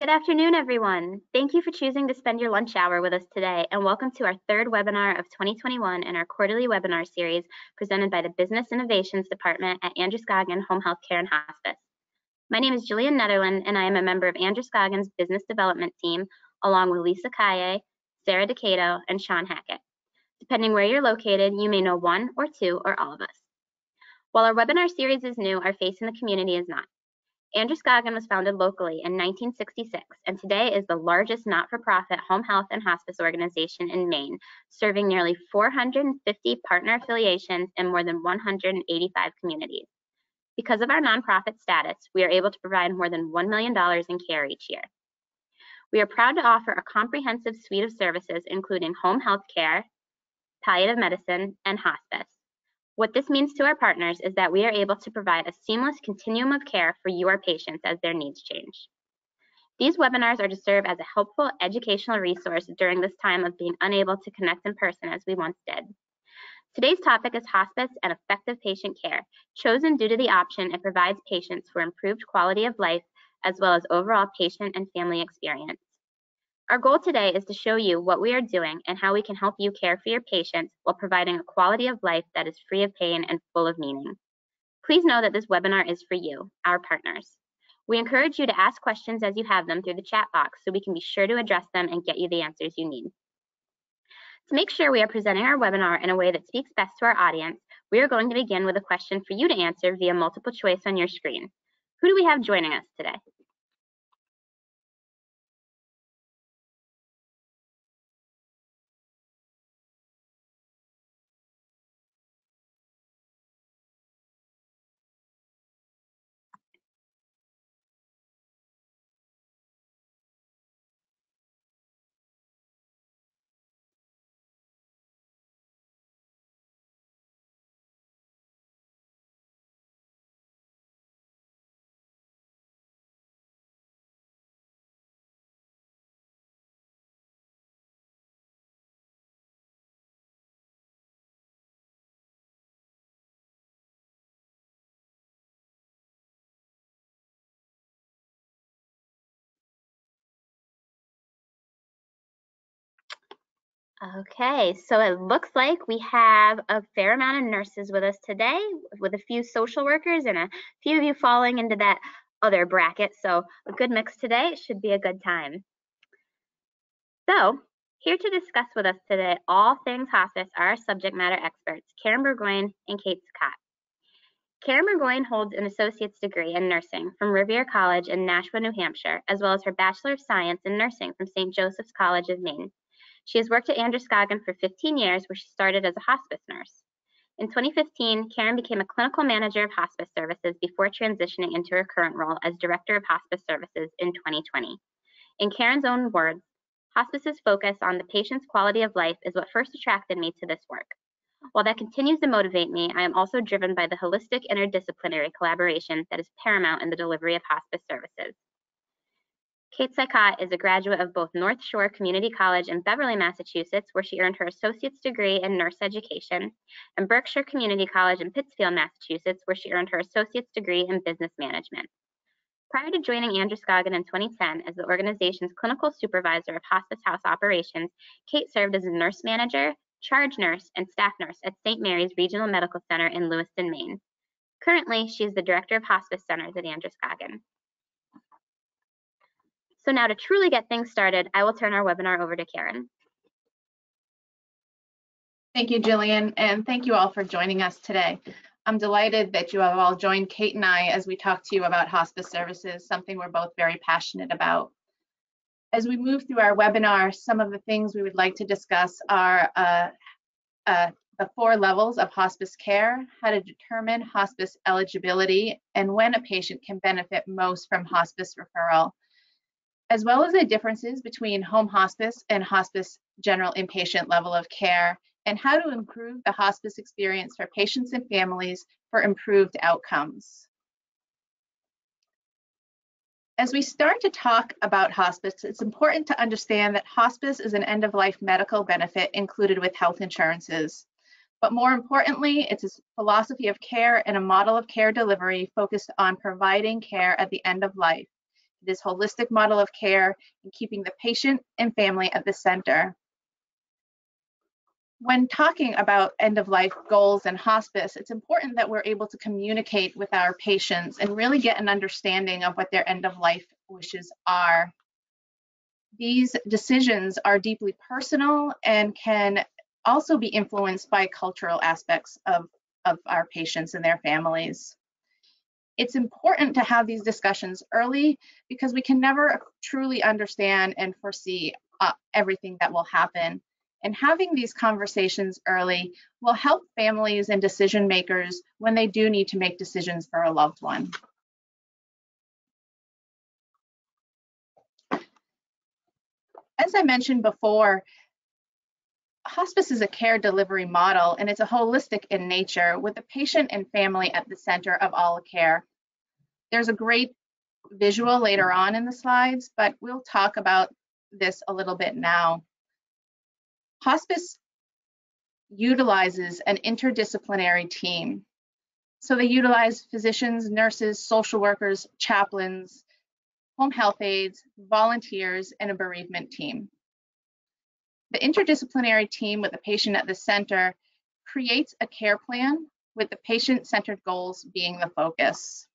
Good afternoon, everyone. Thank you for choosing to spend your lunch hour with us today, and welcome to our third webinar of 2021 in our quarterly webinar series presented by the Business Innovations Department at Androscoggin Home Health Care and Hospice. My name is Jillian Netherland, and I am a member of Androscoggin's Business Development Team, along with Lisa Kaye, Sarah Decato, and Sean Hackett. Depending where you're located, you may know one or two or all of us. While our webinar series is new, our face in the community is not. Androscoggin was founded locally in 1966 and today is the largest not-for-profit home health and hospice organization in Maine, serving nearly 450 partner affiliations in more than 185 communities. Because of our nonprofit status, we are able to provide more than $1 million in care each year. We are proud to offer a comprehensive suite of services including home health care, palliative medicine, and hospice. What this means to our partners is that we are able to provide a seamless continuum of care for your patients as their needs change. These webinars are to serve as a helpful educational resource during this time of being unable to connect in person as we once did. Today's topic is hospice and effective patient care, chosen due to the option it provides patients for improved quality of life as well as overall patient and family experience. Our goal today is to show you what we are doing and how we can help you care for your patients while providing a quality of life that is free of pain and full of meaning. Please know that this webinar is for you, our partners. We encourage you to ask questions as you have them through the chat box so we can be sure to address them and get you the answers you need. To make sure we are presenting our webinar in a way that speaks best to our audience, we are going to begin with a question for you to answer via multiple choice on your screen. Who do we have joining us today? Okay, so it looks like we have a fair amount of nurses with us today, with a few social workers and a few of you falling into that other bracket. So a good mix today. It should be a good time. So here to discuss with us today all things hospice are our subject matter experts, Caryn Bourgoin and Kate Sicotte. Caryn Bourgoin holds an associate's degree in nursing from Rivier College in Nashua, New Hampshire, as well as her Bachelor of Science in Nursing from St. Joseph's College of Maine. She has worked at Androscoggin for 15 years, where she started as a hospice nurse. In 2015, Caryn became a clinical manager of hospice services before transitioning into her current role as director of hospice services in 2020. In Caryn's own words, hospice's focus on the patient's quality of life is what first attracted me to this work. While that continues to motivate me, I am also driven by the holistic interdisciplinary collaboration that is paramount in the delivery of hospice services. Kate Sicotte is a graduate of both North Shore Community College in Beverly, Massachusetts, where she earned her associate's degree in nurse education, and Berkshire Community College in Pittsfield, Massachusetts, where she earned her associate's degree in business management. Prior to joining Androscoggin in 2010 as the organization's clinical supervisor of hospice house operations, Kate served as a nurse manager, charge nurse, and staff nurse at St. Mary's Regional Medical Center in Lewiston, Maine. Currently, she is the director of hospice centers at Androscoggin. So now to truly get things started, I will turn our webinar over to Caryn. Thank you, Jillian, and thank you all for joining us today. I'm delighted that you have all joined Kate and I as we talk to you about hospice services, something we're both very passionate about. As we move through our webinar, some of the things we would like to discuss are uh, uh, the four levels of hospice care, how to determine hospice eligibility, and when a patient can benefit most from hospice referral, as well as the differences between home hospice and hospice general inpatient level of care, and how to improve the hospice experience for patients and families for improved outcomes. As we start to talk about hospice, it's important to understand that hospice is an end-of-life medical benefit included with health insurances. But more importantly, it's a philosophy of care and a model of care delivery focused on providing care at the end of life this holistic model of care and keeping the patient and family at the center. When talking about end of life goals and hospice, it's important that we're able to communicate with our patients and really get an understanding of what their end of life wishes are. These decisions are deeply personal and can also be influenced by cultural aspects of, of our patients and their families. It's important to have these discussions early because we can never truly understand and foresee uh, everything that will happen. And having these conversations early will help families and decision makers when they do need to make decisions for a loved one. As I mentioned before, hospice is a care delivery model and it's a holistic in nature with the patient and family at the center of all care. There's a great visual later on in the slides, but we'll talk about this a little bit now. Hospice utilizes an interdisciplinary team. So they utilize physicians, nurses, social workers, chaplains, home health aides, volunteers, and a bereavement team. The interdisciplinary team with the patient at the center creates a care plan with the patient-centered goals being the focus.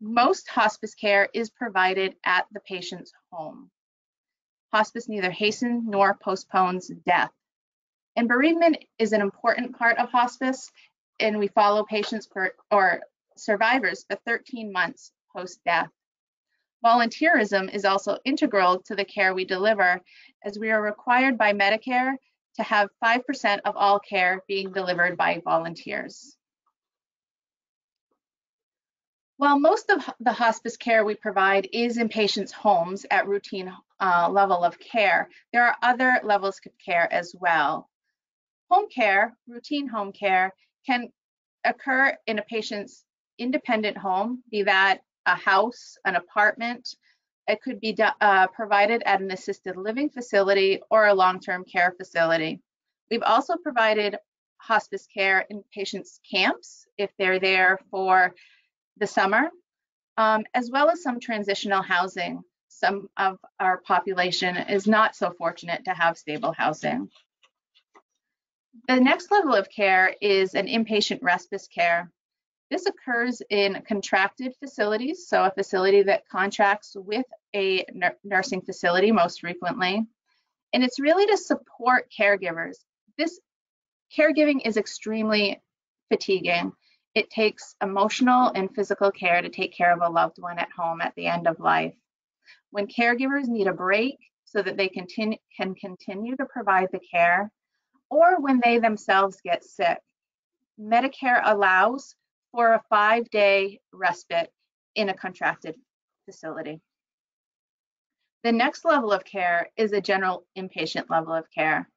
Most hospice care is provided at the patient's home. Hospice neither hastens nor postpones death. And bereavement is an important part of hospice, and we follow patients or survivors for 13 months post-death. Volunteerism is also integral to the care we deliver, as we are required by Medicare to have 5% of all care being delivered by volunteers. While most of the hospice care we provide is in patients' homes at routine uh, level of care, there are other levels of care as well. Home care, routine home care, can occur in a patient's independent home, be that a house, an apartment. It could be uh, provided at an assisted living facility or a long-term care facility. We've also provided hospice care in patients' camps if they're there for the summer, um, as well as some transitional housing. Some of our population is not so fortunate to have stable housing. The next level of care is an inpatient respite care. This occurs in contracted facilities, so a facility that contracts with a nursing facility most frequently. And it's really to support caregivers. This caregiving is extremely fatiguing. It takes emotional and physical care to take care of a loved one at home at the end of life. When caregivers need a break so that they continue, can continue to provide the care, or when they themselves get sick, Medicare allows for a five day respite in a contracted facility. The next level of care is a general inpatient level of care.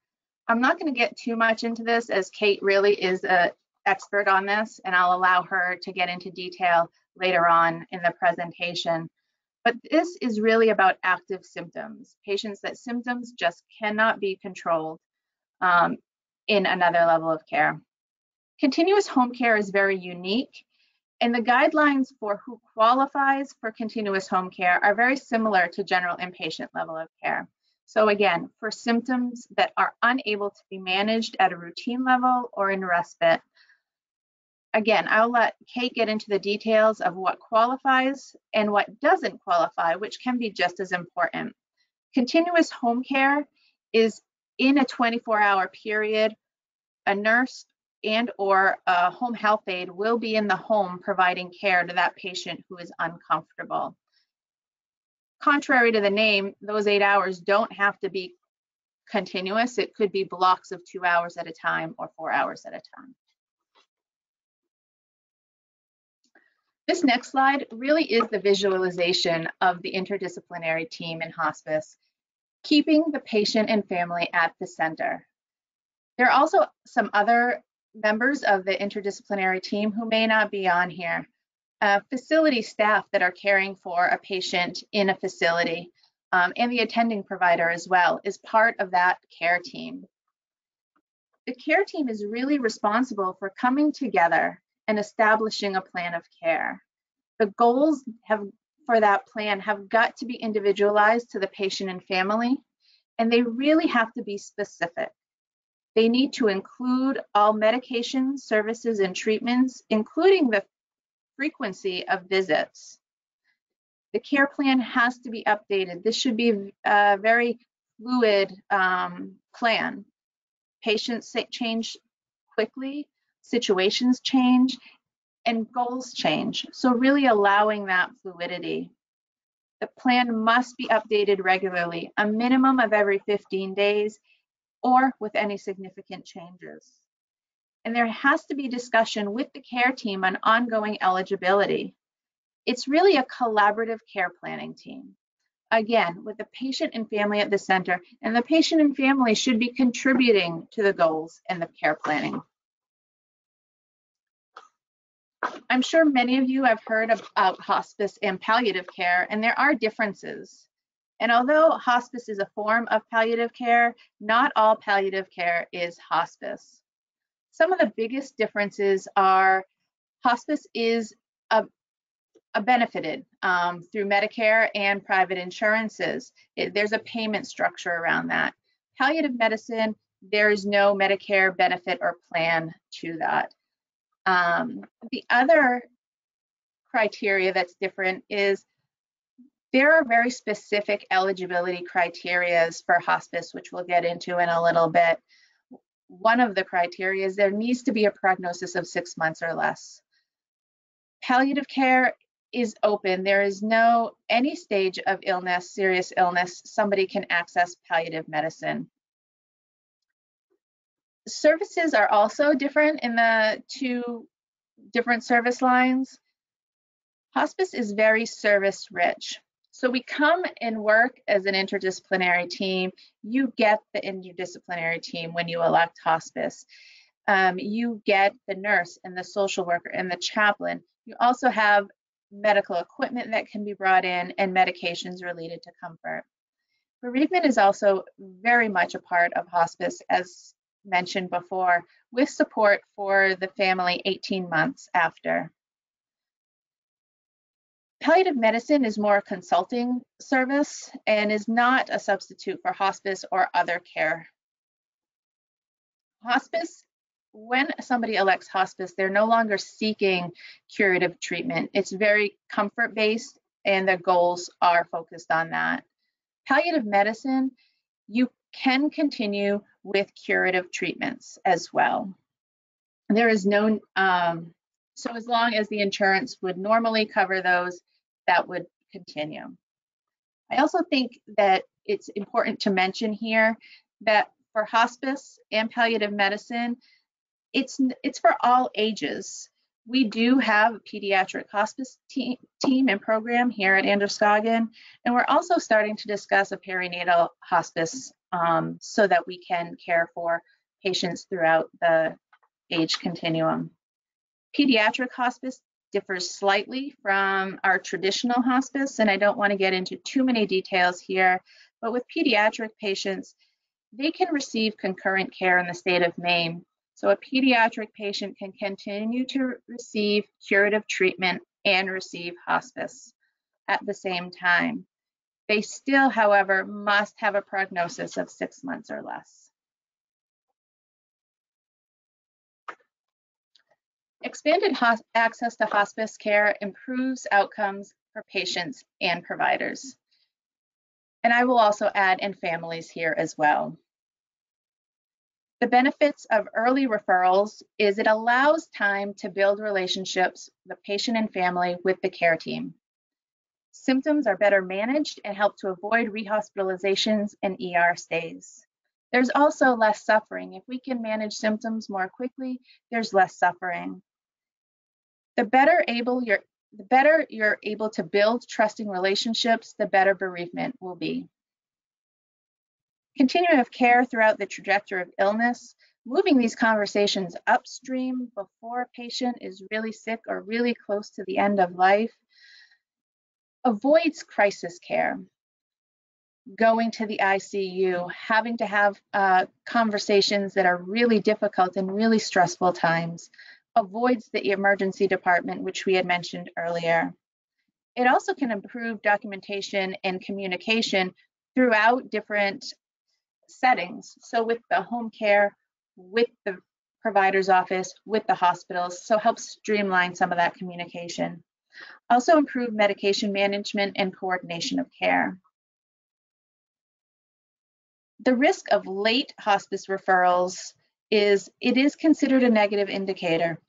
I'm not going to get too much into this as Kate really is a expert on this, and I'll allow her to get into detail later on in the presentation. But this is really about active symptoms, patients that symptoms just cannot be controlled um, in another level of care. Continuous home care is very unique, and the guidelines for who qualifies for continuous home care are very similar to general inpatient level of care. So again, for symptoms that are unable to be managed at a routine level or in respite, again, I'll let Kate get into the details of what qualifies and what doesn't qualify, which can be just as important. Continuous home care is in a 24 hour period. A nurse and or a home health aide will be in the home providing care to that patient who is uncomfortable. Contrary to the name, those eight hours don't have to be continuous. It could be blocks of two hours at a time or four hours at a time. This next slide really is the visualization of the interdisciplinary team in hospice, keeping the patient and family at the center. There are also some other members of the interdisciplinary team who may not be on here. Uh, facility staff that are caring for a patient in a facility um, and the attending provider as well is part of that care team. The care team is really responsible for coming together and establishing a plan of care. The goals have for that plan have got to be individualized to the patient and family, and they really have to be specific. They need to include all medications, services, and treatments, including the frequency of visits. The care plan has to be updated. This should be a very fluid um, plan. Patients change quickly, situations change, and goals change. So really allowing that fluidity. The plan must be updated regularly, a minimum of every 15 days or with any significant changes. And there has to be discussion with the care team on ongoing eligibility. It's really a collaborative care planning team. Again, with the patient and family at the center, and the patient and family should be contributing to the goals and the care planning. I'm sure many of you have heard about hospice and palliative care, and there are differences. And although hospice is a form of palliative care, not all palliative care is hospice. Some of the biggest differences are hospice is a, a benefited um, through Medicare and private insurances. It, there's a payment structure around that. Palliative medicine, there is no Medicare benefit or plan to that. Um, the other criteria that's different is there are very specific eligibility criterias for hospice, which we'll get into in a little bit. One of the criteria is there needs to be a prognosis of six months or less. Palliative care is open. There is no, any stage of illness, serious illness, somebody can access palliative medicine. Services are also different in the two different service lines. Hospice is very service rich. So we come and work as an interdisciplinary team. You get the interdisciplinary team when you elect hospice. Um, you get the nurse and the social worker and the chaplain. You also have medical equipment that can be brought in and medications related to comfort. Bereavement is also very much a part of hospice, as mentioned before, with support for the family 18 months after. Palliative medicine is more a consulting service and is not a substitute for hospice or other care. Hospice, when somebody elects hospice, they're no longer seeking curative treatment. It's very comfort based and the goals are focused on that. Palliative medicine, you can continue with curative treatments as well. There is no, um, so as long as the insurance would normally cover those, that would continue. I also think that it's important to mention here that for hospice and palliative medicine, it's it's for all ages. We do have a pediatric hospice te team and program here at Androscoggin, and we're also starting to discuss a perinatal hospice um, so that we can care for patients throughout the age continuum. Pediatric hospice differs slightly from our traditional hospice, and I don't want to get into too many details here, but with pediatric patients, they can receive concurrent care in the state of Maine. So a pediatric patient can continue to receive curative treatment and receive hospice at the same time. They still, however, must have a prognosis of six months or less. Expanded access to hospice care improves outcomes for patients and providers. And I will also add in families here as well. The benefits of early referrals is it allows time to build relationships, the patient and family with the care team. Symptoms are better managed and help to avoid rehospitalizations and ER stays. There's also less suffering. If we can manage symptoms more quickly, there's less suffering the better able you're the better you're able to build trusting relationships, the better bereavement will be. Continuum of care throughout the trajectory of illness, moving these conversations upstream before a patient is really sick or really close to the end of life, avoids crisis care, going to the ICU, having to have uh, conversations that are really difficult and really stressful times, avoids the emergency department, which we had mentioned earlier. It also can improve documentation and communication throughout different settings. So with the home care, with the provider's office, with the hospitals, so helps streamline some of that communication. Also improve medication management and coordination of care. The risk of late hospice referrals is it is considered a negative indicator.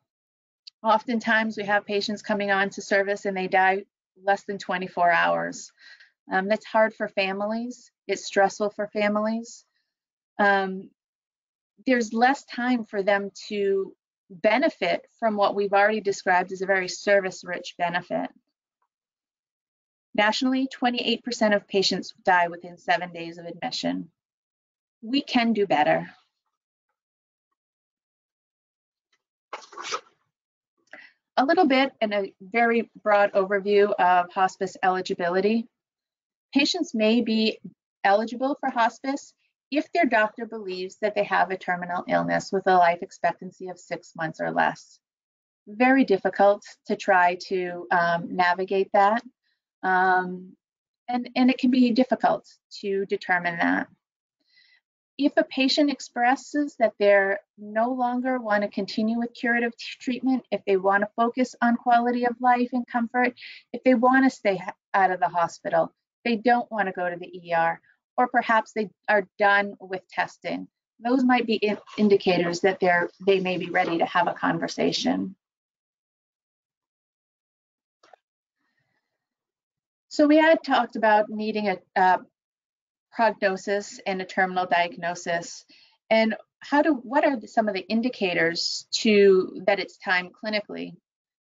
Oftentimes we have patients coming on to service and they die less than 24 hours. Um, that's hard for families. It's stressful for families. Um, there's less time for them to benefit from what we've already described as a very service-rich benefit. Nationally, 28% of patients die within seven days of admission. We can do better. A little bit and a very broad overview of hospice eligibility. Patients may be eligible for hospice if their doctor believes that they have a terminal illness with a life expectancy of six months or less. Very difficult to try to um, navigate that. Um, and, and it can be difficult to determine that. If a patient expresses that they're no longer want to continue with curative treatment, if they want to focus on quality of life and comfort, if they want to stay out of the hospital, they don't want to go to the ER, or perhaps they are done with testing. Those might be indicators that they're they may be ready to have a conversation. So we had talked about needing a, a prognosis and a terminal diagnosis, and how do what are some of the indicators to that it's time clinically?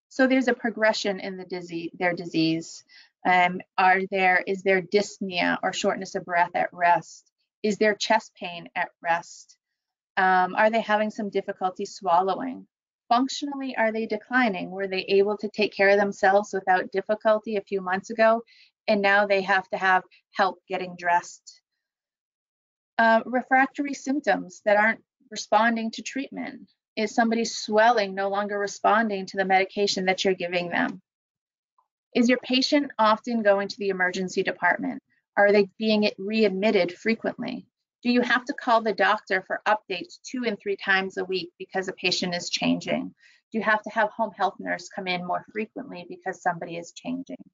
So there's a progression in the disease, their disease. Um, are there, is there dyspnea or shortness of breath at rest? Is there chest pain at rest? Um, are they having some difficulty swallowing? Functionally, are they declining? Were they able to take care of themselves without difficulty a few months ago? And now they have to have help getting dressed. Uh, refractory symptoms that aren't responding to treatment. Is somebody swelling no longer responding to the medication that you're giving them? Is your patient often going to the emergency department? Are they being readmitted frequently? Do you have to call the doctor for updates two and three times a week because a patient is changing? Do you have to have home health nurse come in more frequently because somebody is changing?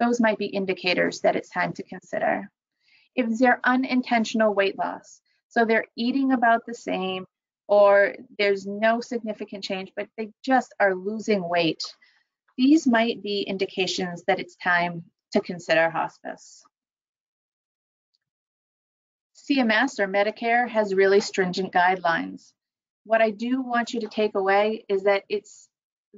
Those might be indicators that it's time to consider. If there are unintentional weight loss, so they're eating about the same or there's no significant change, but they just are losing weight, these might be indications that it's time to consider hospice. CMS or Medicare has really stringent guidelines. What I do want you to take away is that it's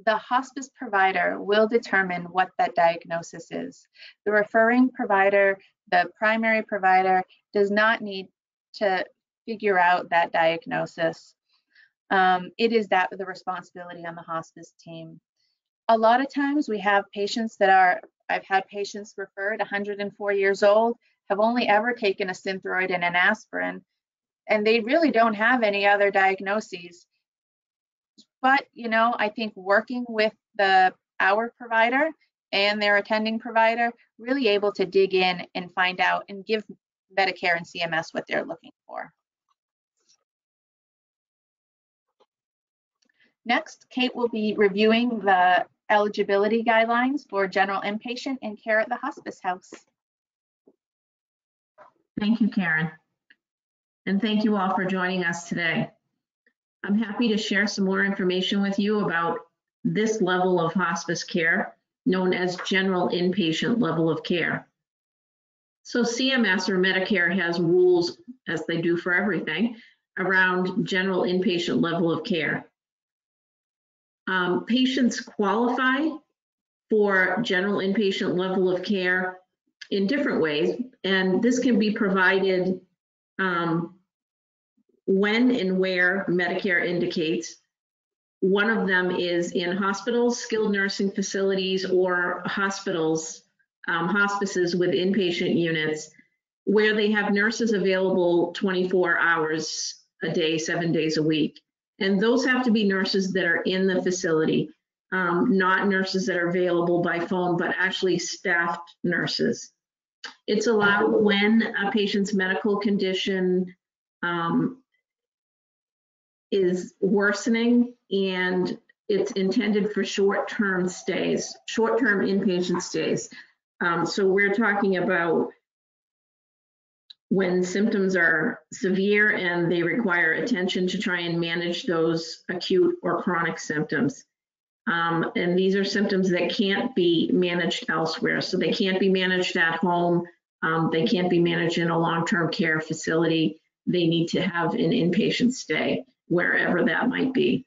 the hospice provider will determine what that diagnosis is. The referring provider, the primary provider, does not need to figure out that diagnosis. Um, it is that the responsibility on the hospice team a lot of times we have patients that are, I've had patients referred 104 years old, have only ever taken a synthroid and an aspirin, and they really don't have any other diagnoses. But, you know, I think working with the our provider and their attending provider, really able to dig in and find out and give Medicare and CMS what they're looking for. Next, Kate will be reviewing the eligibility guidelines for general inpatient and care at the hospice house. Thank you, Caryn. And thank you all for joining us today. I'm happy to share some more information with you about this level of hospice care, known as general inpatient level of care. So CMS or Medicare has rules, as they do for everything, around general inpatient level of care. Um, patients qualify for general inpatient level of care in different ways, and this can be provided um, when and where Medicare indicates. One of them is in hospitals, skilled nursing facilities, or hospitals, um, hospices with inpatient units, where they have nurses available 24 hours a day, seven days a week. And those have to be nurses that are in the facility. um, not nurses that are available by phone, but actually staffed nurses. It's allowed when a patient's medical condition um, is worsening and it's intended for short-term stays, short-term inpatient stays. Um, so we're talking about when symptoms are severe and they require attention to try and manage those acute or chronic symptoms. Um, and these are symptoms that can't be managed elsewhere. So they can't be managed at home. Um, they can't be managed in a long-term care facility. They need to have an inpatient stay wherever that might be.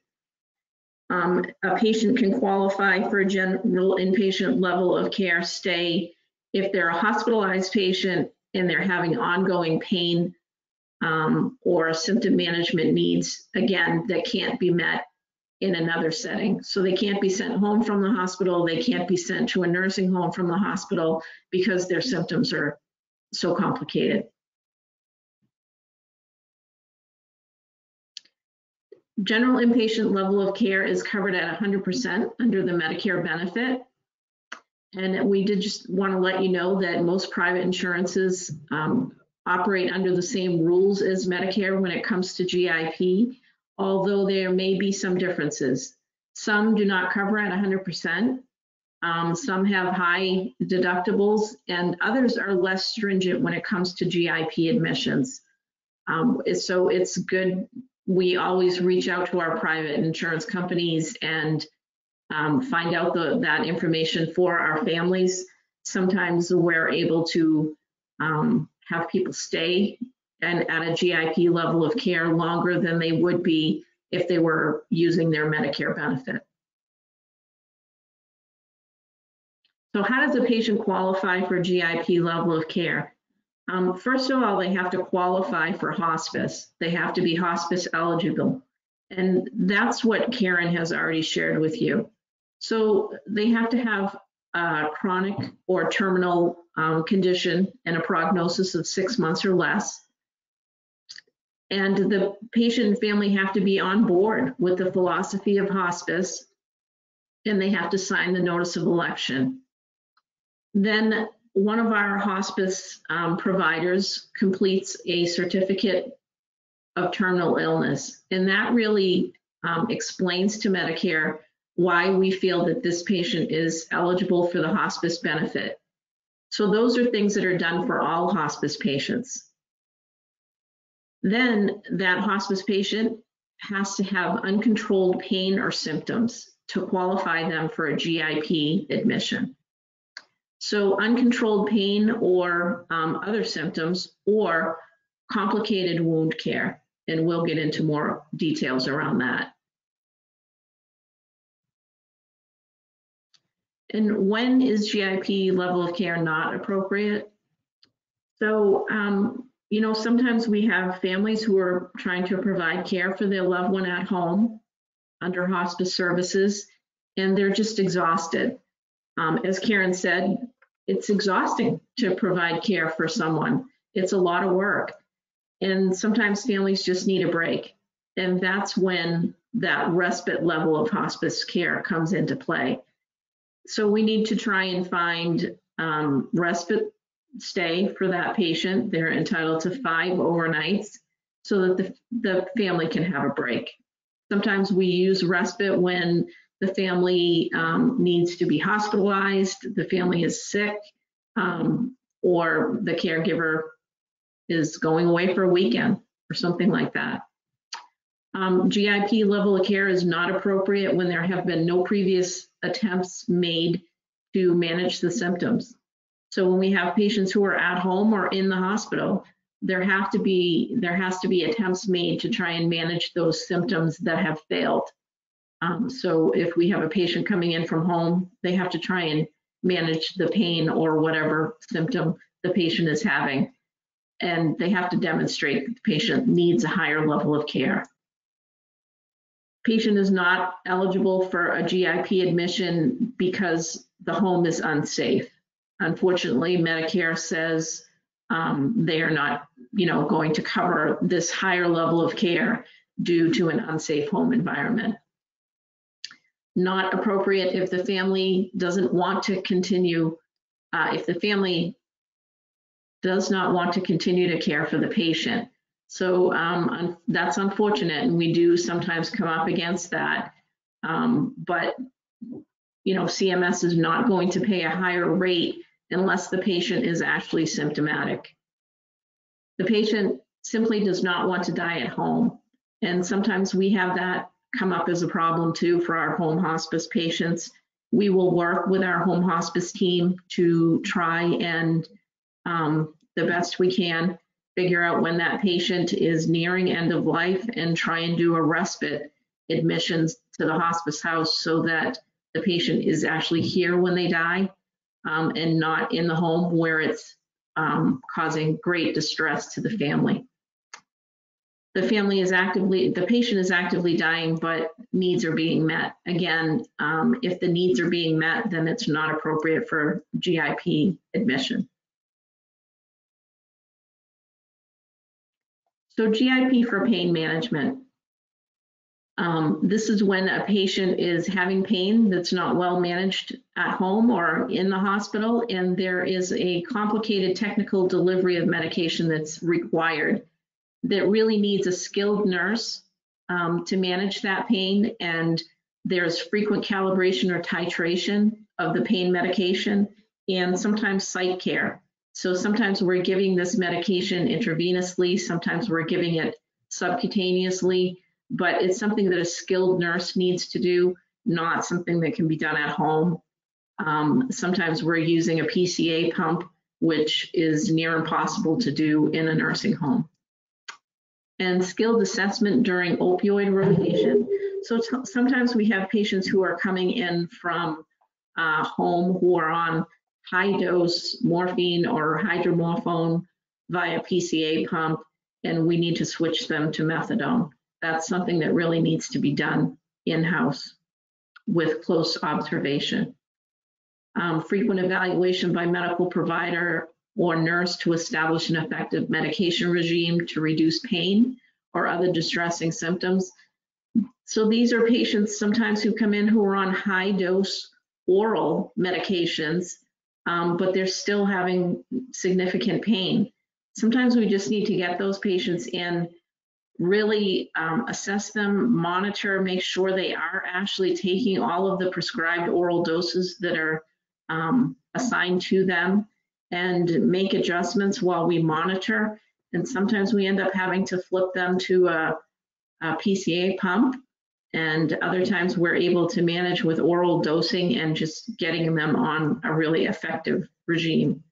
Um, a patient can qualify for a general inpatient level of care stay if they're a hospitalized patient and they're having ongoing pain um, or symptom management needs, again, that can't be met in another setting. So they can't be sent home from the hospital. They can't be sent to a nursing home from the hospital because their symptoms are so complicated. General inpatient level of care is covered at 100% under the Medicare benefit. And we did just want to let you know that most private insurances um, operate under the same rules as Medicare when it comes to GIP, although there may be some differences. Some do not cover at 100%. Um, some have high deductibles and others are less stringent when it comes to GIP admissions. Um, so it's good. We always reach out to our private insurance companies and um, find out the, that information for our families. Sometimes we're able to um, have people stay and at a GIP level of care longer than they would be if they were using their Medicare benefit. So how does a patient qualify for GIP level of care? Um, first of all, they have to qualify for hospice. They have to be hospice eligible. And that's what Caryn has already shared with you. So they have to have a chronic or terminal um, condition and a prognosis of six months or less. And the patient and family have to be on board with the philosophy of hospice and they have to sign the notice of election. Then one of our hospice um, providers completes a certificate of terminal illness. And that really um, explains to Medicare why we feel that this patient is eligible for the hospice benefit. So those are things that are done for all hospice patients. Then that hospice patient has to have uncontrolled pain or symptoms to qualify them for a GIP admission. So uncontrolled pain or um, other symptoms or complicated wound care. And we'll get into more details around that. And when is GIP level of care not appropriate? So, um, you know, sometimes we have families who are trying to provide care for their loved one at home under hospice services, and they're just exhausted. Um, as Caryn said, it's exhausting to provide care for someone. It's a lot of work. And sometimes families just need a break. And that's when that respite level of hospice care comes into play. So we need to try and find um, respite stay for that patient. They're entitled to five overnights so that the, the family can have a break. Sometimes we use respite when the family um, needs to be hospitalized, the family is sick, um, or the caregiver is going away for a weekend or something like that. Um, GIP level of care is not appropriate when there have been no previous attempts made to manage the symptoms. So when we have patients who are at home or in the hospital, there have to be there has to be attempts made to try and manage those symptoms that have failed. Um, so if we have a patient coming in from home, they have to try and manage the pain or whatever symptom the patient is having. And they have to demonstrate that the patient needs a higher level of care. Patient is not eligible for a GIP admission because the home is unsafe. Unfortunately, Medicare says um, they are not, you know, going to cover this higher level of care due to an unsafe home environment. not appropriate if the family doesn't want to continue, uh, if the family does not want to continue to care for the patient. So um, that's unfortunate, and we do sometimes come up against that. Um, but you know, CMS is not going to pay a higher rate unless the patient is actually symptomatic. The patient simply does not want to die at home. And sometimes we have that come up as a problem too for our home hospice patients. We will work with our home hospice team to try and, um, the best we can, figure out when that patient is nearing end of life and try and do a respite admissions to the hospice house so that the patient is actually here when they die um, and not in the home where it's um, causing great distress to the family. The family is actively, the patient is actively dying, but needs are being met. Again, um, if the needs are being met, then it's not appropriate for GIP admission. So GIP for pain management. Um, this is when a patient is having pain that's not well managed at home or in the hospital, and there is a complicated technical delivery of medication that's required that really needs a skilled nurse um, to manage that pain. And there's frequent calibration or titration of the pain medication and sometimes site care. So sometimes we're giving this medication intravenously, sometimes we're giving it subcutaneously but it's something that a skilled nurse needs to do, not something that can be done at home. Um, sometimes we're using a PCA pump, which is near impossible to do in a nursing home. And skilled assessment during opioid rotation. So sometimes we have patients who are coming in from uh, home who are on high dose morphine or hydromorphone via PCA pump, and we need to switch them to methadone that's something that really needs to be done in-house with close observation. Um, frequent evaluation by medical provider or nurse to establish an effective medication regime to reduce pain or other distressing symptoms. So these are patients sometimes who come in who are on high dose oral medications, um, but they're still having significant pain. Sometimes we just need to get those patients in really um, assess them, monitor, make sure they are actually taking all of the prescribed oral doses that are um, assigned to them and make adjustments while we monitor. And sometimes we end up having to flip them to a, a PCA pump. And other times we're able to manage with oral dosing and just getting them on a really effective regime.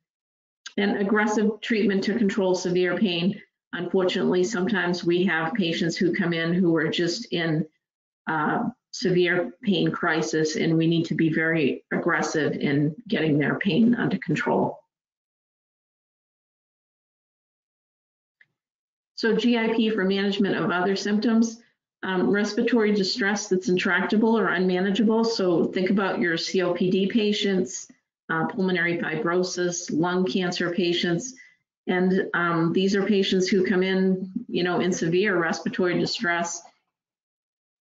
And aggressive treatment to control severe pain Unfortunately, sometimes we have patients who come in who are just in uh, severe pain crisis, and we need to be very aggressive in getting their pain under control. So GIP for management of other symptoms, um, respiratory distress that's intractable or unmanageable. So think about your COPD patients, uh, pulmonary fibrosis, lung cancer patients, and um, these are patients who come in, you know, in severe respiratory distress.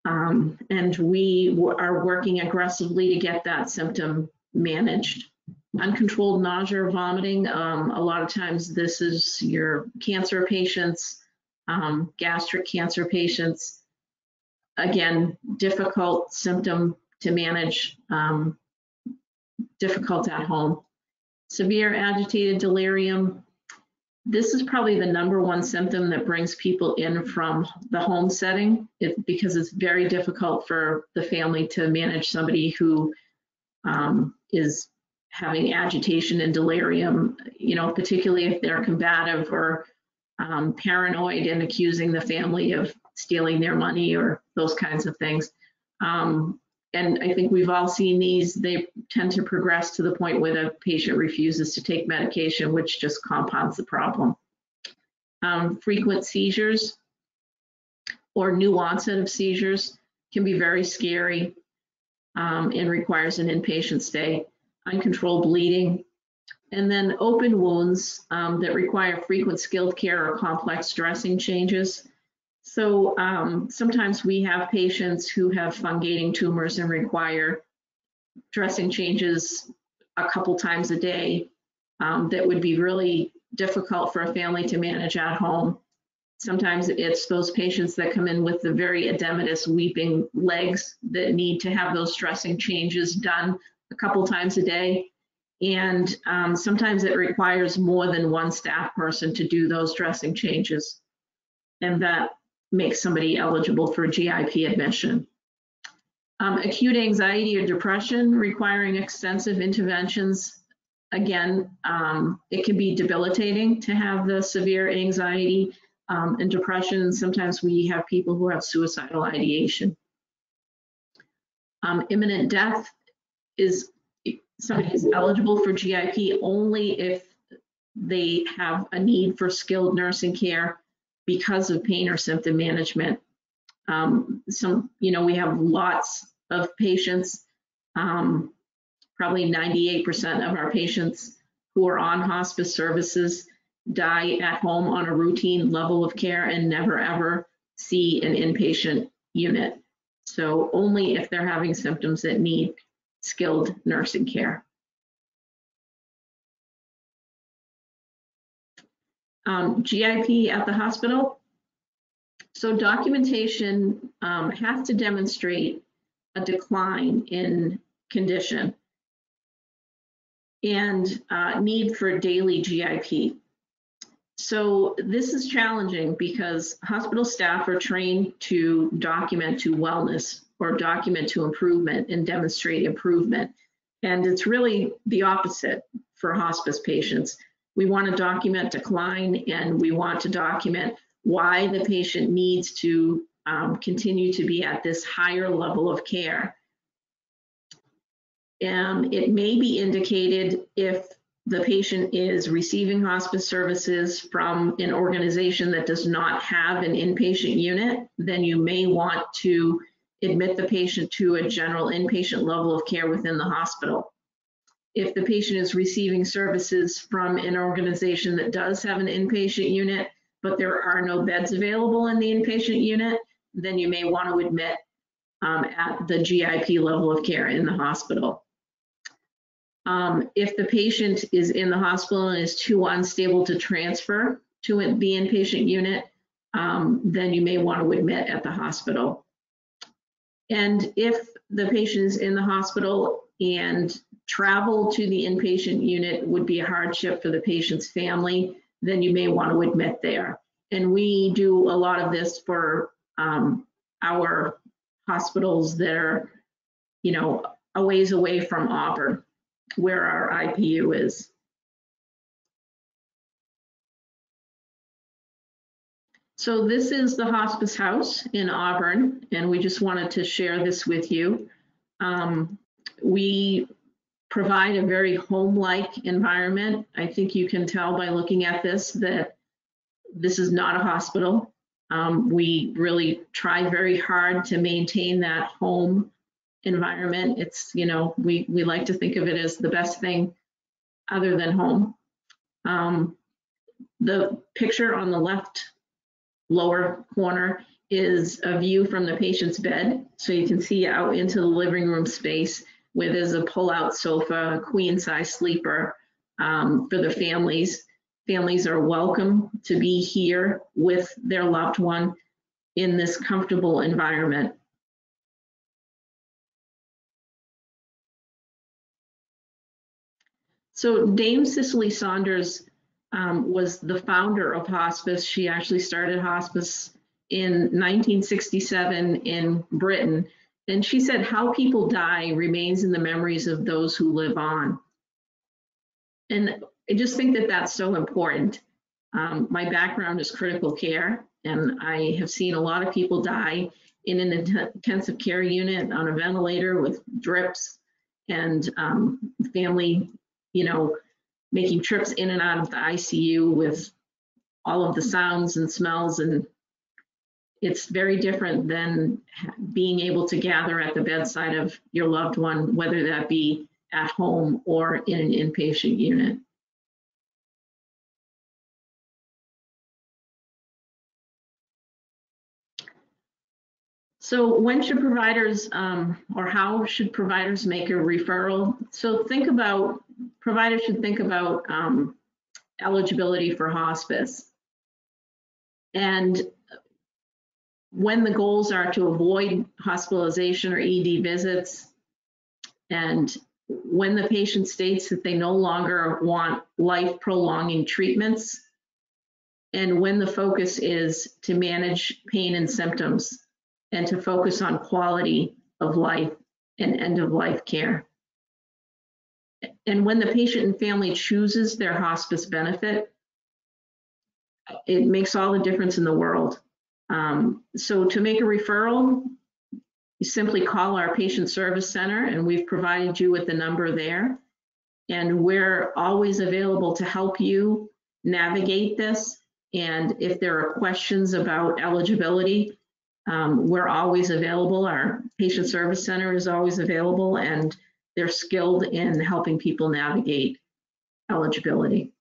Um, and we are working aggressively to get that symptom managed. Uncontrolled nausea or vomiting, um, a lot of times this is your cancer patients, um, gastric cancer patients. Again, difficult symptom to manage, um, difficult at home. Severe agitated delirium, this is probably the number one symptom that brings people in from the home setting it, because it's very difficult for the family to manage somebody who um, is having agitation and delirium, you know, particularly if they're combative or um, paranoid and accusing the family of stealing their money or those kinds of things. Um, and I think we've all seen these, they tend to progress to the point where the patient refuses to take medication, which just compounds the problem. Um, frequent seizures or new onset of seizures can be very scary um, and requires an inpatient stay. Uncontrolled bleeding, and then open wounds um, that require frequent skilled care or complex dressing changes. So um, sometimes we have patients who have fungating tumors and require dressing changes a couple times a day um, that would be really difficult for a family to manage at home. Sometimes it's those patients that come in with the very edematous weeping legs that need to have those dressing changes done a couple times a day. And um, sometimes it requires more than one staff person to do those dressing changes. And that makes somebody eligible for GIP admission. Um, acute anxiety or depression requiring extensive interventions. Again, um, it can be debilitating to have the severe anxiety um, and depression. Sometimes we have people who have suicidal ideation. Um, imminent death is somebody is eligible for GIP only if they have a need for skilled nursing care because of pain or symptom management. Um, some, you know, we have lots of patients, um, probably 98% of our patients who are on hospice services die at home on a routine level of care and never ever see an inpatient unit. So only if they're having symptoms that need skilled nursing care. Um, GIP at the hospital. So documentation um, has to demonstrate a decline in condition and uh, need for daily GIP. So this is challenging because hospital staff are trained to document to wellness or document to improvement and demonstrate improvement. And it's really the opposite for hospice patients. We want to document decline and we want to document why the patient needs to um, continue to be at this higher level of care. Um, it may be indicated if the patient is receiving hospice services from an organization that does not have an inpatient unit, then you may want to admit the patient to a general inpatient level of care within the hospital. If the patient is receiving services from an organization that does have an inpatient unit, but there are no beds available in the inpatient unit, then you may want to admit um, at the GIP level of care in the hospital. Um, if the patient is in the hospital and is too unstable to transfer to the inpatient unit, um, then you may want to admit at the hospital. And if the patient is in the hospital and travel to the inpatient unit would be a hardship for the patient's family, then you may want to admit there. And we do a lot of this for um, our hospitals that are, you know, a ways away from Auburn, where our IPU is. So this is the hospice house in Auburn, and we just wanted to share this with you. Um, we provide a very home-like environment. I think you can tell by looking at this that this is not a hospital. Um, we really try very hard to maintain that home environment. It's, you know, we, we like to think of it as the best thing other than home. Um, the picture on the left lower corner is a view from the patient's bed. So you can see out into the living room space where there's a pull-out sofa, queen size sleeper um, for the families. Families are welcome to be here with their loved one in this comfortable environment. So Dame Cicely Saunders um, was the founder of hospice. She actually started hospice in 1967 in Britain. And she said, how people die remains in the memories of those who live on. And I just think that that's so important. Um, my background is critical care, and I have seen a lot of people die in an intensive care unit on a ventilator with drips and um, family, you know, making trips in and out of the ICU with all of the sounds and smells and it's very different than being able to gather at the bedside of your loved one, whether that be at home or in an inpatient unit. So when should providers, um, or how should providers make a referral? So think about, providers should think about, um, eligibility for hospice. And when the goals are to avoid hospitalization or ED visits, and when the patient states that they no longer want life prolonging treatments, and when the focus is to manage pain and symptoms and to focus on quality of life and end of life care. And when the patient and family chooses their hospice benefit, it makes all the difference in the world. Um, so to make a referral, you simply call our patient service center and we've provided you with the number there. And we're always available to help you navigate this. And if there are questions about eligibility, um, we're always available. Our patient service center is always available and they're skilled in helping people navigate eligibility.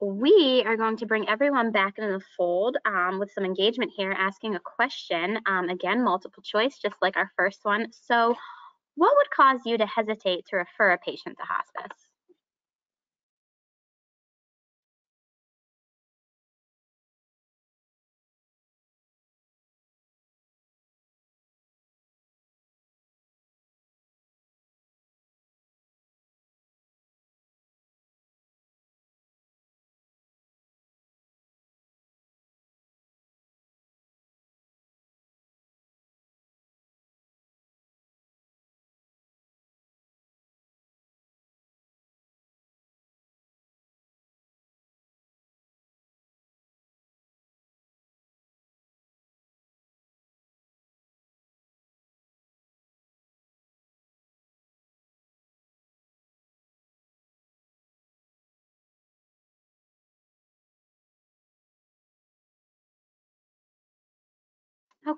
We are going to bring everyone back into the fold um, with some engagement here, asking a question. Um, again, multiple choice, just like our first one. So, what would cause you to hesitate to refer a patient to hospice?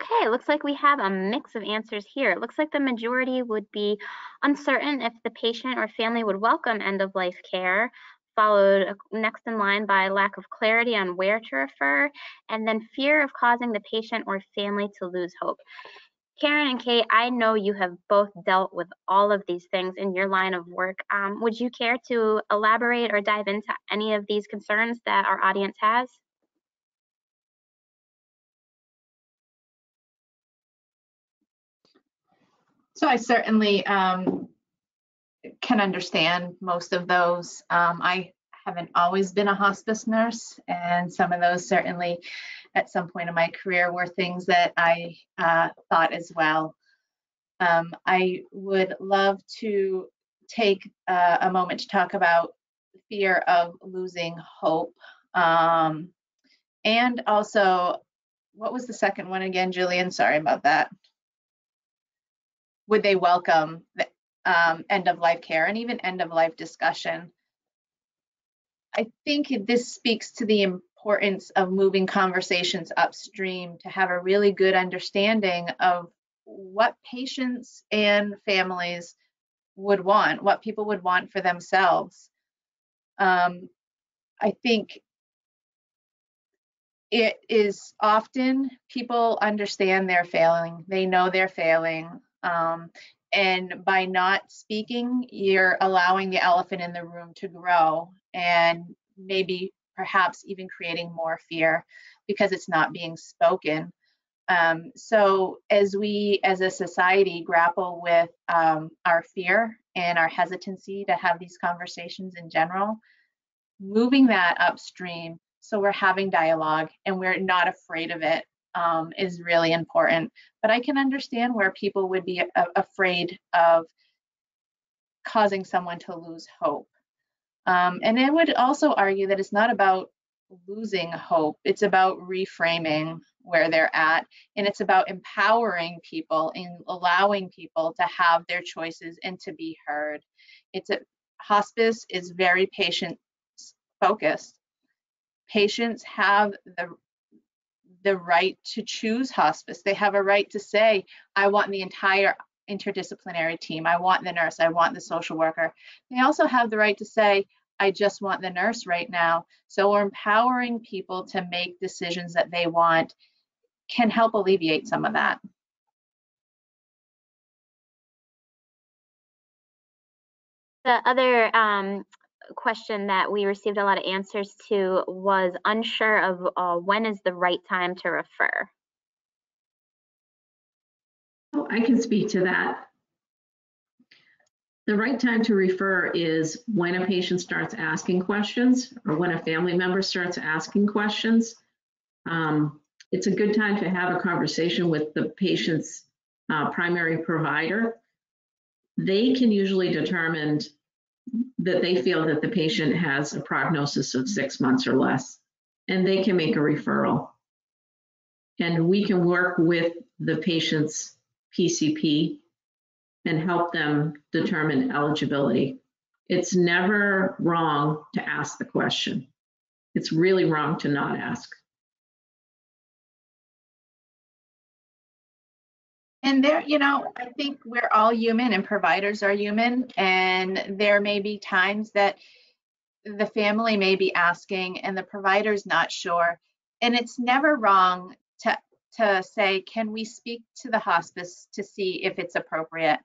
Okay, looks like we have a mix of answers here. It looks like the majority would be uncertain if the patient or family would welcome end of life care, followed uh, next in line by lack of clarity on where to refer, and then fear of causing the patient or family to lose hope. Caryn and Kate, I know you have both dealt with all of these things in your line of work. Um, would you care to elaborate or dive into any of these concerns that our audience has? So I certainly um, can understand most of those. Um, I haven't always been a hospice nurse, and some of those certainly at some point in my career were things that I uh, thought as well. Um, I would love to take uh, a moment to talk about fear of losing hope. Um, and also, what was the second one again, Jillian? Sorry about that would they welcome the um, end of life care and even end of life discussion? I think this speaks to the importance of moving conversations upstream to have a really good understanding of what patients and families would want, what people would want for themselves. Um, I think it is often people understand they're failing, they know they're failing, um, and by not speaking, you're allowing the elephant in the room to grow and maybe perhaps even creating more fear because it's not being spoken. Um, so as we as a society grapple with um, our fear and our hesitancy to have these conversations in general, moving that upstream so we're having dialogue and we're not afraid of it um, is really important. But I can understand where people would be a- afraid of causing someone to lose hope. Um, and I would also argue that it's not about losing hope, it's about reframing where they're at. And it's about empowering people and allowing people to have their choices and to be heard. It's a hospice is very patient focused patients have the the right to choose hospice. They have a right to say, I want the entire interdisciplinary team. I want the nurse. I want the social worker. They also have the right to say, I just want the nurse right now. So we're empowering people to make decisions that they want can help alleviate some of that. The other um, question that we received a lot of answers to was unsure of uh, when is the right time to refer. Oh, I can speak to that. The right time to refer is when a patient starts asking questions or when a family member starts asking questions. Um, it's a good time to have a conversation with the patient's uh, primary provider. They can usually determine that they feel that the patient has a prognosis of six months or less, and they can make a referral. And we can work with the patient's PCP and help them determine eligibility. It's never wrong to ask the question. It's really wrong to not ask. And there, you know, I think we're all human and providers are human. And there may be times that the family may be asking and the provider's not sure. And it's never wrong to, to say, can we speak to the hospice to see if it's appropriate?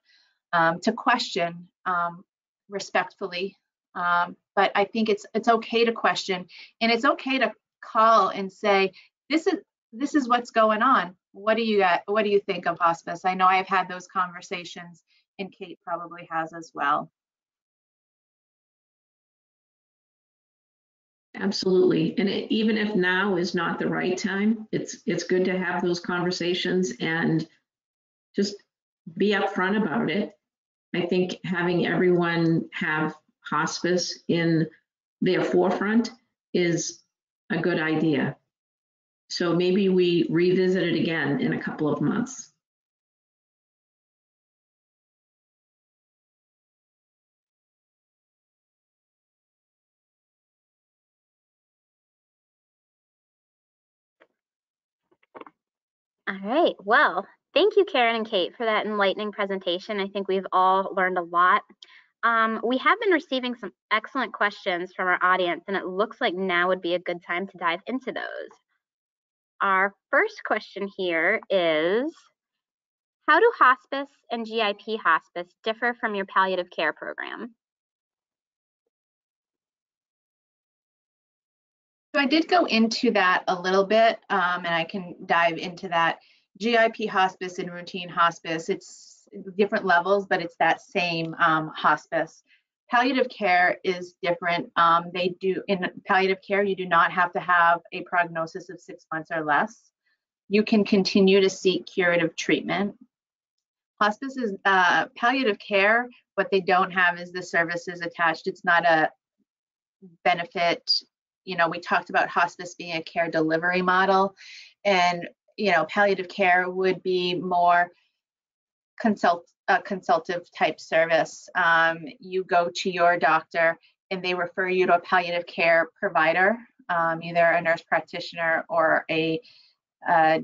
Um, to question um, respectfully. Um, but I think it's it's okay to question and it's okay to call and say, this is this is what's going on what do you got, what do you think of hospice? I know I've had those conversations and Kate probably has as well. Absolutely. And it, even if now is not the right time, it's it's good to have those conversations and just be upfront about it. I think having everyone have hospice in their forefront is a good idea. So maybe we revisit it again in a couple of months. All right, well, thank you, Caryn and Kate, for that enlightening presentation. I think we've all learned a lot. Um, we have been receiving some excellent questions from our audience, and it looks like now would be a good time to dive into those. Our first question here is, how do hospice and GIP hospice differ from your palliative care program? So I did go into that a little bit, um, and I can dive into that. GIP hospice and routine hospice, it's different levels, but it's that same um, hospice. Palliative care is different. Um, they do in palliative care, you do not have to have a prognosis of six months or less. You can continue to seek curative treatment. Hospice is uh, palliative care. What they don't have is the services attached. It's not a benefit. You know, we talked about hospice being a care delivery model, and you know, palliative care would be more consult a consultative type service. Um, you go to your doctor and they refer you to a palliative care provider, um, either a nurse practitioner or a, a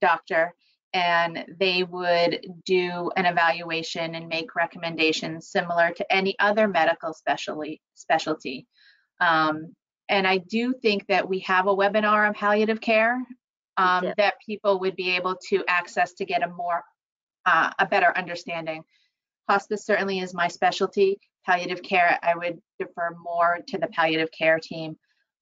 doctor, and they would do an evaluation and make recommendations similar to any other medical specialty. specialty. Um, and I do think that we have a webinar on palliative care um, that people would be able to access to get a more uh, a better understanding. Hospice certainly is my specialty. Palliative care, I would defer more to the palliative care team.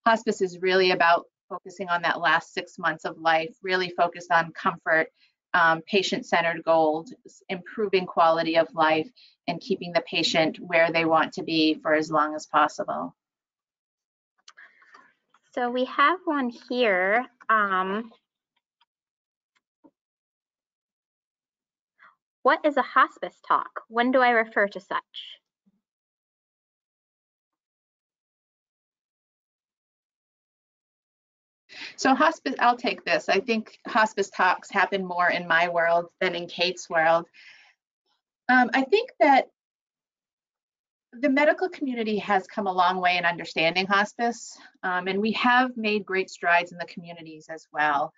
Hospice is really about focusing on that last six months of life, really focused on comfort, um, patient-centered goals, improving quality of life, and keeping the patient where they want to be for as long as possible. So we have one here. Um, What is a hospice talk? When do I refer to such? So hospice, I'll take this. I think hospice talks happen more in my world than in Kate's world. Um, I think that the medical community has come a long way in understanding hospice, um, and we have made great strides in the communities as well.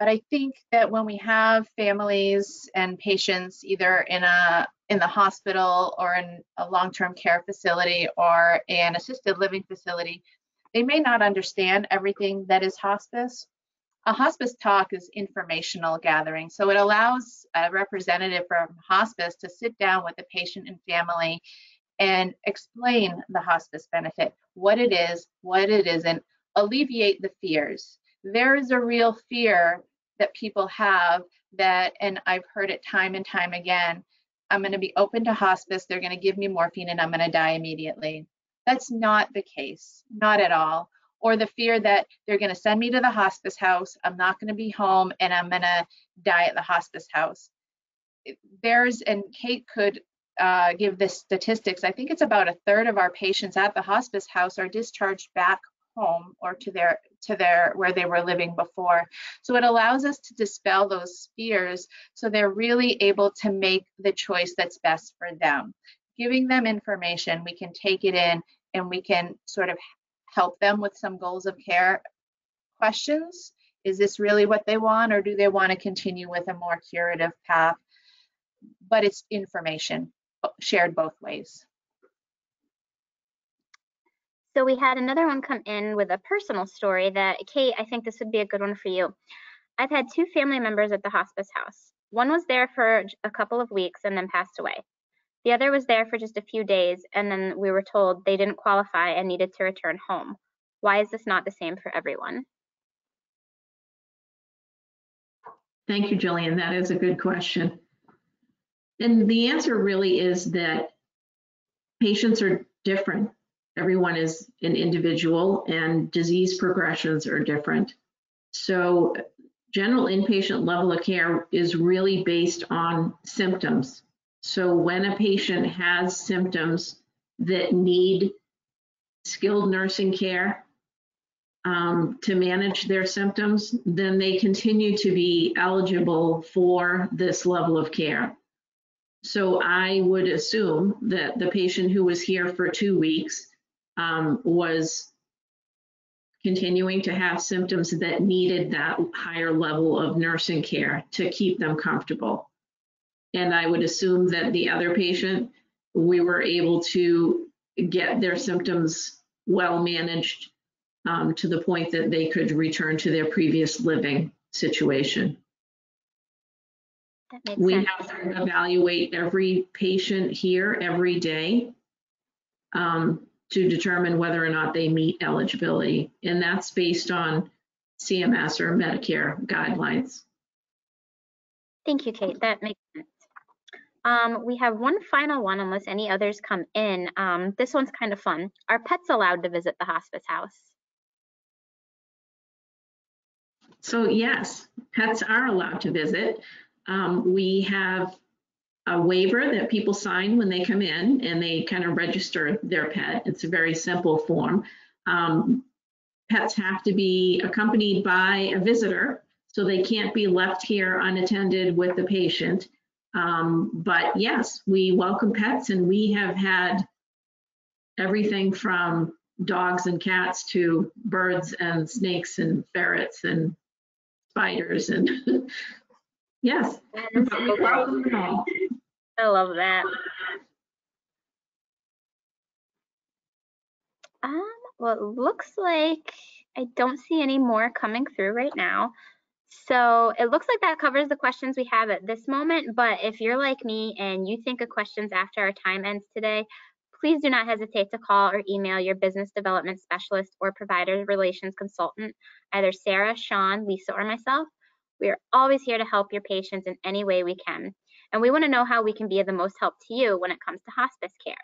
But I think that when we have families and patients either in a in the hospital or in a long-term care facility or an assisted living facility, they may not understand everything that is hospice. A hospice talk is informational gathering, so it allows a representative from hospice to sit down with the patient and family and explain the hospice benefit, what it is, what it isn't, alleviate the fears. There is a real fear that people have that, and I've heard it time and time again, I'm going to be open to hospice, they're going to give me morphine, and I'm going to die immediately. That's not the case, not at all. Or the fear that they're going to send me to the hospice house, I'm not going to be home, and I'm going to die at the hospice house. There's, and Kate could uh, give the statistics, I think it's about a third of our patients at the hospice house are discharged back home or to their to their where they were living before. So it allows us to dispel those fears so they're really able to make the choice that's best for them. Giving them information, we can take it in and we can sort of help them with some goals of care questions. Is this really what they want or do they want to continue with a more curative path? But it's information shared both ways. So we had another one come in with a personal story that, Kate, I think this would be a good one for you. I've had two family members at the hospice house. One was there for a couple of weeks and then passed away. The other was there for just a few days and then we were told they didn't qualify and needed to return home. Why is this not the same for everyone? Thank you, Jillian. That is a good question. And the answer really is that patients are different. Everyone is an individual and disease progressions are different. So general inpatient level of care is really based on symptoms. So when a patient has symptoms that need skilled nursing care um, to manage their symptoms, then they continue to be eligible for this level of care. So I would assume that the patient who was here for two weeks um, was continuing to have symptoms that needed that higher level of nursing care to keep them comfortable. And I would assume that the other patient, we were able to get their symptoms well managed um, to the point that they could return to their previous living situation. We sense. have to evaluate every patient here every day um, to determine whether or not they meet eligibility. And that's based on CMS or Medicare guidelines. Thank you, Kate. That makes sense. Um, we have one final one, unless any others come in. Um, this one's kind of fun. Are pets allowed to visit the hospice house? So yes, pets are allowed to visit. Um, we have a waiver that people sign when they come in and they kind of register their pet. It's a very simple form. Um, pets have to be accompanied by a visitor, so they can't be left here unattended with the patient. Um, but yes, we welcome pets and we have had everything from dogs and cats to birds and snakes and ferrets and spiders and yes, but so I love that. Um, well, it looks like I don't see any more coming through right now. So it looks like that covers the questions we have at this moment. But if you're like me and you think of questions after our time ends today, please do not hesitate to call or email your business development specialist or provider relations consultant, either Sarah, Sean, Lisa, or myself. We are always here to help your patients in any way we can. And we want to know how we can be of the most help to you when it comes to hospice care.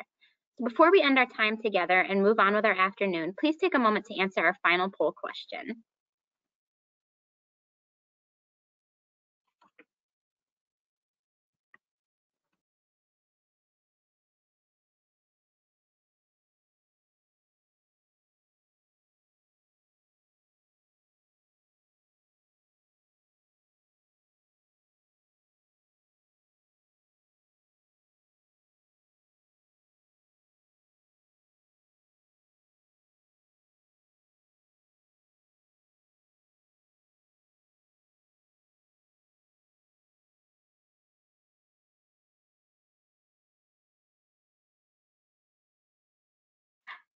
So before we end our time together and move on with our afternoon, please take a moment to answer our final poll question.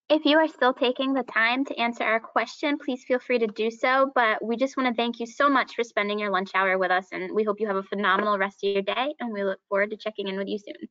If you are still taking the time to answer our question, please feel free to do so. But we just want to thank you so much for spending your lunch hour with us, and we hope you have a phenomenal rest of your day. And we look forward to checking in with you soon.